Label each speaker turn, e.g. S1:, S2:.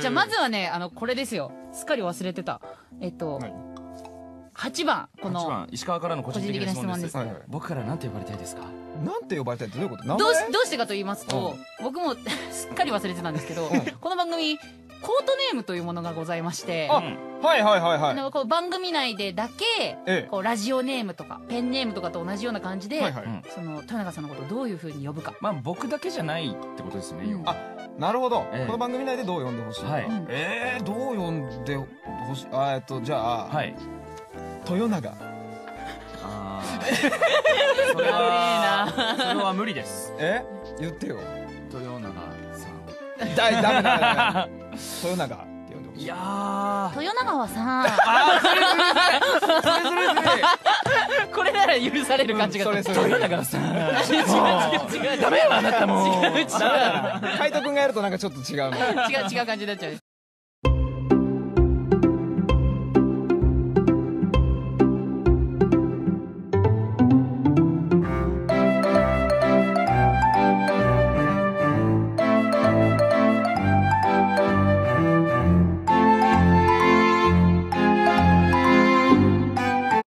S1: じゃあまずはねあのこれですよ。すっかり忘れてた。えっと
S2: はい。
S1: 8番こ
S3: 8
S1: の
S3: 番石川からの個人的な質問です。
S1: 個人的な質問です。
S2: はいはい。
S3: 僕から何て呼ばれたいですか？
S2: なんて呼ばれたいってどういうこと？名前？
S1: どうしどうしてかと言いますと僕も すっかり忘れてたんですけど
S2: うん。
S1: この番組コートネームというものがございまして
S2: あ
S3: うん
S2: はいはいはいはい。
S1: あのこう番組内でだけ
S2: ええ。
S1: こうラジオネームとかペンネームとかと同じような感じで、
S2: はいはい
S3: うん
S1: その豊永さんのことをどういうふうに呼ぶか。
S3: まあ僕だけじゃないってことですよね、
S1: うん
S3: 要は。
S2: あなるほど、
S3: ええ。
S2: この番組内でどう呼んでほしいか、
S3: はい。
S1: うん
S2: えー、どう呼んでほしい？あえっとじゃあ、
S3: はい。
S2: 豊永。
S3: あー。それはそれは無理です。
S2: え？言ってよ。
S3: 豊永さん。
S2: だいダメだダメ豊永って呼んでほしい。
S3: いやー。
S1: 豊永はさ
S2: それそれそれ
S1: これなら許される感じが
S2: うんそれそれ。
S3: 豊永さん
S1: 違う違う違う違う。
S3: ダメよあなたも。う
S1: 違う。違う
S2: 海斗君がやるとなんかちょっと違うの
S1: 違う違う感じになっちゃう